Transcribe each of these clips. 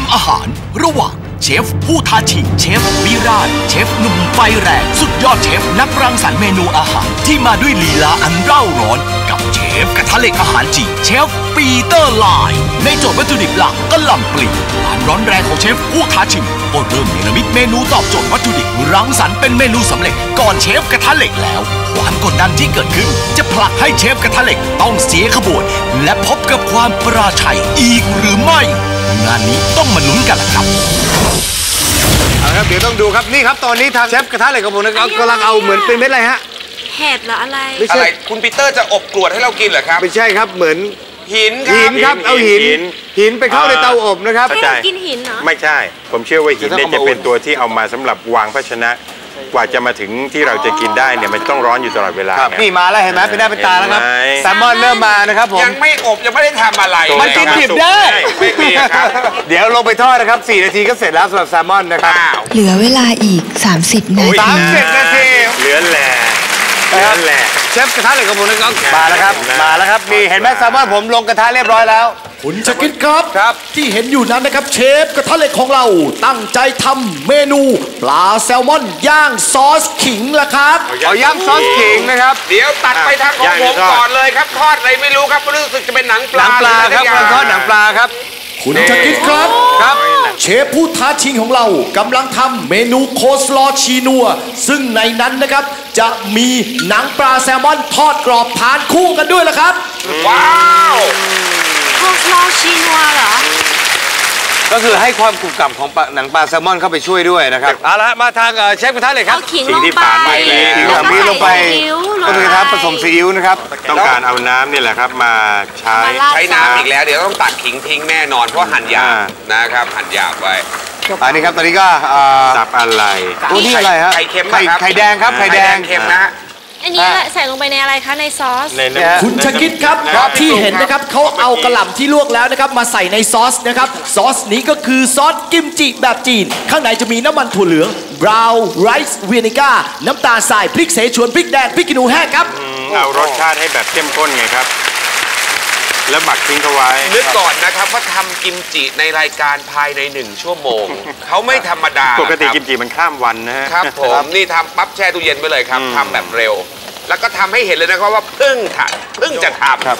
ำอาหาร ระหว่างเชฟผู้ท้าชิงเชฟวิราชเชฟหนุ่มไฟแรงสุดยอดเชฟนักรังสรรค์เมนูอาหาร ที่มาด้วยลีลาอันเร่าร้อน กับเชฟกระทะเหล็กอาหารจีนเชฟปีเตอร์ไลน์ในโจทย์วัตถุดิบหลักกะหล่ำปลีความร้อนแรงของเชฟผู้ท้าชิงก็เริ่มเนรมิตเมนูตอบโจทย์วัตถุดิบรังสรรค์เป็นเมนูสำเร็จก่อนเชฟกระทะเหล็กแล้ว ความกดดันที่เกิดขึ้น จะผลักให้เชฟกระทะเหล็กต้องเสียขบวน และพบกับความปราชัยอีกหรือไม่ งานนี้ต้องมาลุ้นกันล่ะครับเอาละครับเดี๋ยวต้องดูครับนี่ครับตอนนี้ทางเชฟกระทะเหล็กของผมนะครับกำลังเอาเหมือนเป็นเม็ดอะไรฮะ เห็ดเหรออะไร ไม่อะใช่ไรคุณปีเตอร์จะอบกรวดให้เรากินเหรอครับ ไม่ใช่ครับเหมือนหินครัหิบนครับเอาหินหินหินไปเข้าในเตาอบนะครับ เข้าให้ใจเรากินหินเหรอ ไม่ใช่ ผมเชื่อว่าหินเนี่ยจะต้องเอามาจะเป็นตัวที่เอามาสำหรับวางภาชนะ กว่าจะมาถึงที่เราจะกินได้เนี่ยมันต้องร้อนอยู่ตลอดเวลาครับเนี่ยนี่มาแล้วเห็นไหมเป็นหน้าเป็นตาแล้วครับเห็นไหมแซลมอนเริ่มมานะครับผมยังไม่อบยังไม่ได้ทำอะไรมันกินดิบได้ไม่มีครับเดี๋ยวลงไปทอดนะครับ 4 นาทีก็เสร็จแล้วสำหรับแซลมอนนะครับอ้าวเหลือเวลาอีก 30 นาโอ้ยทีสามสิบนาทีเหลือแหล่เหลือแหล่เชฟกระทะเหล็กของผมนะครับครับมาแล้วครับเห็นไหมมาแล้วครับนี่เห็นไหมแซลมอนผมลงกระทะเรียบร้อยแล้ว คุณชะกิดครับครับ ที่เห็นอยู่นั้นนะครับเชฟกระทะเหล็กของเราตั้งใจทำเมนูปลาแซลมอนย่างซอสขิงละครับเอาย่างซอสขิงนะครับ เดี๋ยวตัดไปทางของย่างผมทอดก่อนเลยครับทอดอะไรไม่รู้ครับรู้สึกจะเป็นหนังปหนัลางปลาครับหกำลังทอดหนังปลาครับ คุณชะกิดครับครับ เชฟผู้ท้าชิงของเรากำลังทำเมนูโคสลอชีนัว ซึ่งในนั้นนะครับจะมีหนังปลาแซลมอนทอดกรอบทานคู่กันด้วยละครับ ว้าว โคสลอชีนัวเหรอ ก็คือให้ความกรุบกรับของปลาหนังปลาแซลมอนเข้าไปช่วยด้วยนะครับเอาละมาทางเอ่อเชฟกระทะเหล็กครัเอาบ ขิงสิ่ลงงที่ไปผ่านไปแล้วขิงแล้วแบบก็นี้ใส่ลงไปซีอิ๊วลงก็คือครับผสมซีอิ๊วนะครับ ต้องการเอาน้ำนี่แหละครับมาใช้มาราดใช้น้ำอีกแล้วเดี๋ยวต้องตัดขิงทิ้งแน่นอนเพราะหั่นหยาบอ่า นะครับหั่นหยาบไว้อันนี้ครับตอนนี้ก็เอ่อสับอะไร ตัวนี้อะไรฮะไข่เค็มไข่ป่ะครับไข่แดงครับไข่แดง เค็มนะฮะ อันนี้อะไรใส่ลงไปในอะไรคะในซอส ในเนี่ยฮะน้ำ คุณชะกิดครับครับที่เห็นนะครับเขาเอากระหล่ำที่ลวกแล้วนะครับ มาใส่ในซอสนะครับ ซอสนี้ก็คือซอสกิมจิแบบจีน ข้างในจะมีน้ำมันถั่วเหลืองบราวน์ไรซ์เวนิก้าน้ำตาลทรายพริกเสฉวนพริกแดงพริกขี้หนูแห้งครับอืมเอารสชาติให้แบบเข้มข้นไงครับ แล้วหมักทิ้งเขาไว้ นึกก่อนนะครับว่าทำกิมจิในรายการภายในหนึ่งชั่วโมง เขาไม่ธรรมดาปกตินะครับกิมจิมันข้ามวันนะฮะ ครับผมนี่ทำปั๊บแช่ตู้เย็นไปเลยครับอืมทำแบบเร็ว แล้วก็ทำให้เห็นเลยนะครับว่าเพิ่งถัดเพิ่งจะทำครับ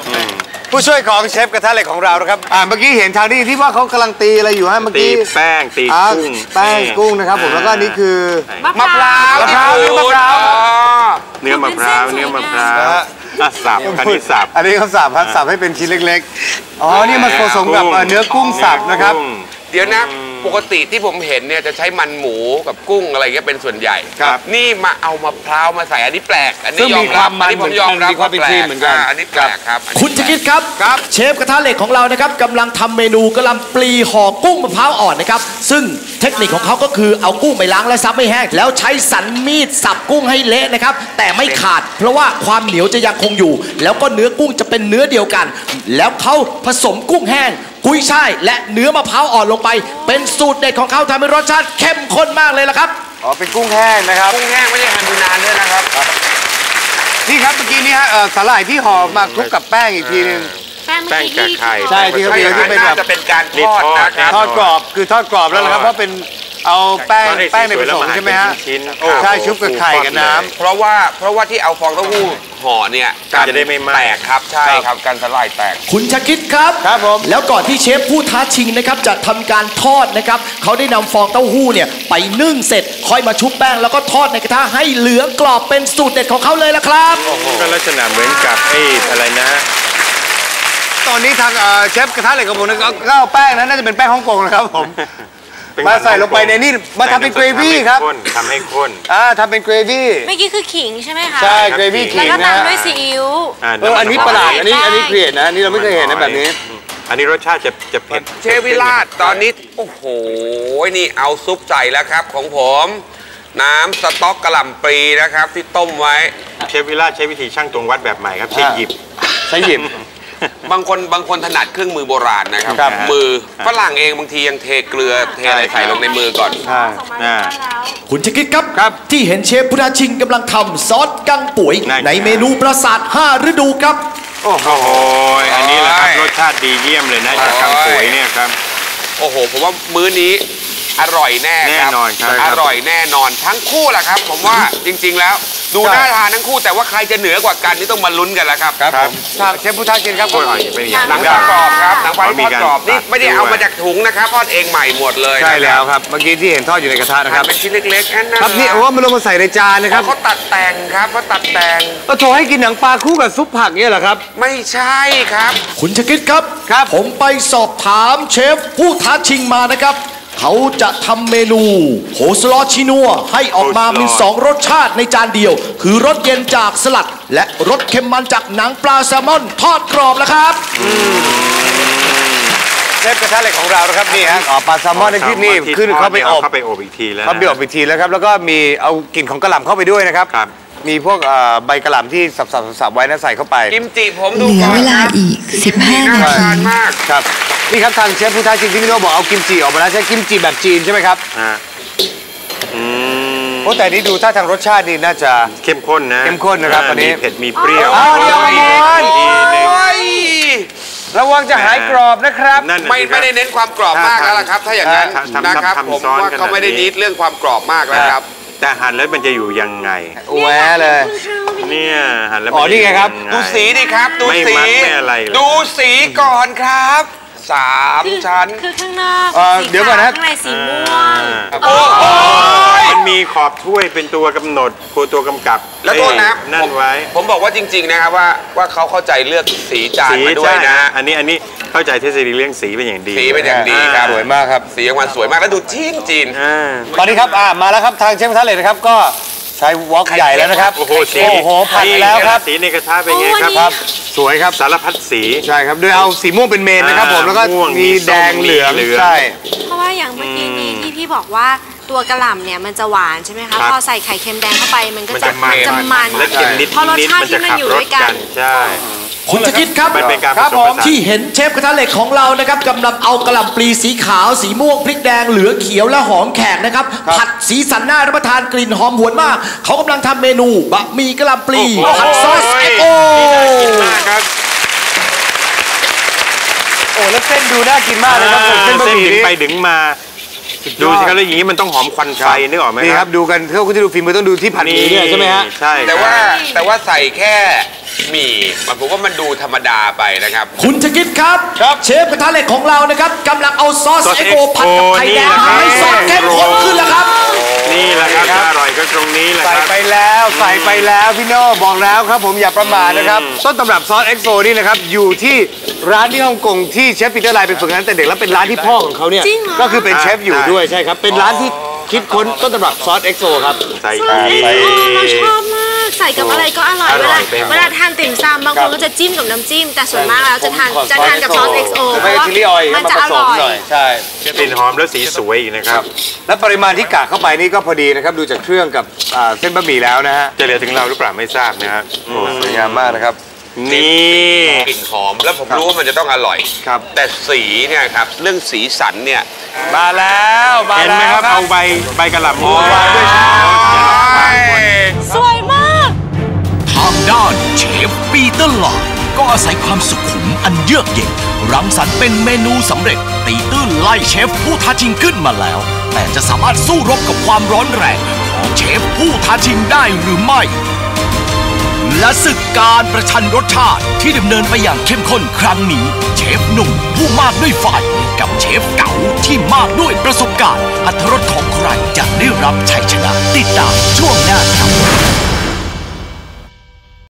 ผู้ช่วยของเชฟกระทะเหล็กของเรานะครับอ่าเมื่อกี้เห็นทางนี้ที่ว่าเขากำลังตีอะไรอยู่ฮะเมื่อตีกี้แป้งตีอ่ากุ้งแป้งกุ้งนะครับ ผมแล้วก็อันนี่คือมะพร้าวมะพร้าวที่มะพร้าวอ๋อเนื้อมะพร้าวเนื้อมะพร้าวนะฮะอะสับอันนี้สับ อันนี้เขาสับครับสับให้เป็นชิ้นเล็กๆอ๋อนี่มันผสมกับเอ่อเนื้อกุ้งสับนะครับกุ้งเดี๋ยวนะ ปกติที่ผมเห็นเนี่ยจะใช้มันหมูกับกุ้งอะไรเงี้ยเป็นส่วนใหญ่ครับ นี่มาเอามะพร้าวมาใส่อันนี้แปลก อันซึ่นี้งยอมีมครัวาบมมันอันนี้ผมยอมรับมีความเป็นแปลครีมกเหมือนกันาอันนี้แปลกครับอันนี้คุณชะกิดครับ ครับ เชฟกระทะเหล็กของเรานะครับกำลังทำเมนูกะหล่ำปลีห่อกุ้งมะพร้าวอ่อนนะครับ ซึ่งเทคนิคของเขาก็คือเอากุ้งไปล้างและซับไม่แห้ง แล้วใช้สันมีดสับกุ้งให้เละนะครับ แต่ไม่ขาด เพราะว่าความเหนียวจะยังคงอยู่ แล้วก็เนื้อกุ้งจะเป็นเนื้อเดียวกัน แล้วเขาผสมกุ้งแห้ง กุ้ยช่ายและเนื้อมะพร้าวอ่อนลงไป เป็นสูตรเด็ดของเขาทำให้รสชาติเข้มข้นมากเลยละครับ อ๋อ เป็นกุ้งแห้งนะครับ กุ้งแห้งไม่ได้หั่นนานด้วยนะครับ นี่ครับเมื่อกี้นี้ฮะเอ่อสาหร่ายที่ห่อมาคลุกกับแป้งอีกทีหนึง แป้งเมื่อกี้แป้งกับที่ไข่ใช่ที่เขาใช่เรียกที่เป็นแบบน่าจะเป็นการทอดนะครับ ทอดกรอบคือทอดกรอบแล้วนะครับ เพราะเป็นเอาแป้งให้แป้งในผสวยๆแล้วสมมาหั่นใช่ไหมฮะเป็นชิ้นๆโอ้ใช่ชุบกับไข่กับน้ำ เพราะว่าเพราะว่าที่เอาฟองเต้าหู้ ห่อเนี่ยการจะได้ไม่ไหม้แตกครับใช่ครับการสลายแตก คุณชะคิดครับครับผมแล้วก่อนที่เชฟผู้ท้าชิงนะครับจะทำการทอดนะครับเขาได้นำฟองเต้าหู้เนี่ยไปนึ่งเสร็จค่อยมาชุบแป้งแล้วก็ทอดในกระทะให้เหลืองกรอบเป็นสูตรเด็ดของเขาเลยละครับก็ลักษณะเหมือนกับไอ้อะไรนะตอนนี้ทางเอ่อเชฟกระทะเหล็กของผมนะครับก็เอาแป้งนั้นน่าจะเป็นแป้งฮ่องกงนะครับผมเป็น มาใส่ลงไปในนี่มาทำเป็นเกรวี่ครับทำให้ข้นอ่าทำเป็นเกรวี่เมื่อกี้คือขิงใช่ไหมคะใช่เกรวี่แล้วขิงก็นะตามด้วยซีอิ๊วทำให้ข้นเอออันนี้ประหลาดอันนี้ใช่อันนี้เครียดนะอันนี้เราไม่เคยเห็นนะแบบนี้ อันนี้รสชาติจะจะเผ็ดเชฟวิราชตอนนี้โอ้โหนี่เอาซุปใส่แล้วครับของผมน้ำสต๊อกกระหล่ำปลีนะครับที่ต้มไว้ เชฟวิลล่าใช้วิธีช่างตวงวัดแบบใหม่ครับใช้หยิบใช้หยิบ บางคนบางคนถนัดเครื่องมือโบราณนะครับ ครับมือฝรั่งเองบางทียังเทเกลือเทอะไรใส่ลงในมือก่อนใช่ส่งมาในบ้านแล้วคุณชะคิดครับ ครับที่เห็นเชฟผู้ท้าชิงกำลังทำซอสกังป่วย นั่นในเมนูปราสาท 5 ฤดูครับโอ้โหโอ้โหอันนี้แหละครับโอ้ยรสชาติดีเยี่ยมเลยนะจากโอ้ยกังป่วยเนี่ยครับโโอ้โห ผมว่ามื้อนี้ อร่อยแน่ครับแน่นอนครับ อร่อยแน่นอนทั้งคู่แหละครับ ผมว่าจริง ๆ แล้ว ดูใช่น่าทานทั้งคู่แต่ว่าใครจะเหนือกว่ากันนี่ต้องมาลุ้นกันแล้วครับ ครับผมทางเชฟพุทธาชินครับ อร่อยเป็นอย่าง หนังนี้ปลากรอบครับหนังปลาเขามีทอดการกรอบนี่ตัดไม่ได้เอาด้วยมาจากถุงนะครับทอดเองใหม่หมดเลยใช่แล้วครับ เมื่อกี้ที่เห็นทอดอยู่ในกระทะนะคครัรับบเป็นชิ้นเล็กๆนั่นนะครับนี่เอาว่ามันลงมาใส่ในจานนะครับเขาตัดแต่งครับเขาตัดแต่งก็โถให้กินหนังปลาคู่กับซุปผักเนี่ยเหรอครับ ไม่ใช่ครับ คุณชกิดครับ ครับ ผมไปสอบถามเชฟผู้ท้าชิงมานะครับ เขาจะทำเมนูโคสลอชินัวให้ออกมามีสองรสชาติในจานเดียว คือรสเย็นจากสลัด และรสเค็มมันจากหนังปลาแซลมอนทอดกรอบแล้วครับเชฟกระทะเหล็กของเรานะครับนี่ฮะอ๋อปลาแซลมอนในที่นี่ขึ้นเข้าไปอบเข้าไปอบอีกทีแล้วเขาไปอบอีกทีแล้วครับแล้วก็มีเอากลิ่นของกระหล่ำเข้าไปด้วยนะครับ ครับ มีพวกเอ่อใบกระหล่ำที่สับๆๆๆไว้นะใส่เข้าไป กิมจิผมดูเหลือก่อนเวลาครับอีก 15น่านาทานที มาก ครับ นี่ครับทางเชฟพุทธาชินที่พี่โน่บอกเอากิมจิออกมาแล้วใช้กิมจิแบบจีนใช่ไหมครับอ่าอืมโอ้แต่นี่ดูถ้าทางรสชาตินี่น่าจะ เข้มข้นนะเข้มข้นนะครับาอันนี้ มีเผ็ดมีเปรี้ยวอ้าวเดี๋ยวก่อนอีกทีหนึ่ง โอ้ยระวังจะหายกรอบนะครับ นั่นน่ะไม่สิครับ ไม่ได้เน้นความกรอบมากแล้วล่ะครับ ถ้าอย่างนั้นทำทำนะครับทำผมซ้อนว่าขนาดเขาไม่ได้นี้ นิดเรื่องความกรอบมากแล้วครับ แต่หั่นแล้วมันจะอยู่ยังไง แหวะเลย เนี่ยหั่นแล้วอ๋มัอนี่ไงครับจะอยู่ยังดูสีดิครับ ดูไม่สี มัดไม่อะไรเลย ดูสีก่อนครับ สามชั้น คือข้างนอกเอ่อสีเดี๋ยวก่อนนะ ขาวข้างในสีม่วงโอ้โห มันมีขอบถ้วยเป็นตัวกำหนดตัวกำกับแล้วโทษนะนั่ผนมไว้ผมบอกว่าจริง ๆ นะครับว่าว่าเขาเข้าใจเลือกสีจานมาด้วยนะใช่อันนี้อันนี้เข้าใจทฤษฎีเรื่องสีเป็นอย่างดีสีเป็นอย่างดีครับสวยมากครับ สีออกมาสวยมากแล้วดูจีนจีน อ่า ตอนนี้ครับอ่ามาแล้วครับทางเชฟกระทะเหล็กนะครับก็ใช้วอล์กใหญ่แล้วนะครับ โอ้โหสีโอ้โหผัดไปแล้วครับ สีในกระทะเป็นไงครับโอ้วันนี้ครับ สวยครับสารพัดสี ใช่ครับ โดยเอาสีม่วงเป็นเมนนะครับผม แล้วก็ม่วงมีมีส้มแดงเหลืองมีเหลืองใช่ เพราะว่าอย่างเมื่อกี้นี้ที่พี่บอกว่าตัวกระหล่ำเนี่ยมันจะหวานใช่ไหมคะครับพอใส่ไข่เค็มแดงเข้าไปมันก็มันจะจะมันจะมันและเค็มนิดเพราะรสนิดชาติมันจะที่มันขับอยู่รด้สวยกักันนใช่ คุณชกิดครับมันเป็นการครับผสมผสานที่เห็นเชฟกระทะเหล็กของเรานะครับกำลังเอากะหล่ำปลีสีขาว สีม่วงพริกแดงเหลืองเขียวและหอมแขกนะครับผัดสีสันน่ารับประทานกลิ่นหอมหวนมาก เขากำลังทำเมนูบะหมี่กะหล่ำปลีผัดซอส XO มากครับโอ้แล้วเส้นดูน่ากินมากเลยครับผมเส้นบะหมี่ดึงนี่ไปดึงมา ดูสิครับแล้วอย่างนี้มันต้องหอมควันไฟนึกออกไหมนี่คครัรับบดูกันถ้าคุณจะดูฝีมือก็ต้องดูที่ผัดหมี่เนี่ยใช่ไหมฮะใช่แต่ว่าแต่ว่าใส่แค่หมี่มันผมว่ามันดูธรรมดาไปนะครับ คุณชกิดครับ เชฟกระทะเหล็กของเรานะครับกำลังเอาซอส XO ผัดกับไข่แดงทำให้ซอสเข้มข้นขึ้นแล้วครับ นี่แหละครับถ้าอร่อยก็ตรงนี้แหละใส่ครับ ไปแล้วใส่ไปแล้วพี่โน่บอกแล้วครับผมอย่าประมาทนะครับอืมต้นตำรับซอส XO นี่นะครับ อยู่ที่ร้านที่ฮ่องกงที่เชฟปีเตอร์ไลน์เป็นฝึกงานแต่เด็กแล้วเป็นร้านที่พ่อของเขาเนี่ย จริงเหรอ ก็คือเป็นเชฟอยู่ด้วยใช่ครับ เป็นร้านที่คิดค้นต้นตำรับซอสเอ็กโซครับ ใส่ใส่อีกเออเราชอบมาก ใส่กับอะไรก็อร่อยอเวร่ลาอยไปหมดเวลาทานติ่มซำบางคนก็จะจิ้มกับน้ำจิ้ม แต่ส่วนมากแล้วจะทานผมขอจะทานกับซอส XO หรือเพไม่ราะว่าชิลลี่ออยล์มันมาจะผอสมร่อยหน่อยใช่กลิ่นหอมแล้วสีสวยอีกนะครับ และปริมาณที่กะเข้าไปนี่ก็พอดีนะครับ ดูจากเครื่องกับอ่าเส้นบะหมี่แล้วนะฮะจะเหลือถึงเราหรือเปล่าไม่ทราบนะครับโอ้สวยงามมากนะครับนี่กลิ่นหอมแล้วผมรู้ว่ามันจะต้องอร่อยครับ แต่สีเนี่ยครับเรื่องสีสันเนี่ยมาแล้วมาเห็นไหมแล้วครับเอาใบใบกระหล่ำมาวางด้วยส ปีเตอร์ไลน์ก็อาศัยความสุขุมอันเยือกเย็นรังสรรค์เป็นเมนูสำเร็จ ตีตื้นไล่เชฟผู้ท้าชิงขึ้นมาแล้ว แต่จะสามารถสู้รบกับความร้อนแรงของเชฟผู้ท้าชิงได้หรือไม่ และศึกการประชันรสชาติที่ดำเนินไปอย่างเข้มข้นครั้งนี้ เชฟหนุ่มผู้มากด้วยไฟกับเชฟเก๋าที่มากด้วยประสบการณ์อัตรรสของใครจะได้รับชัยชนะติดตามช่วงหน้าครับ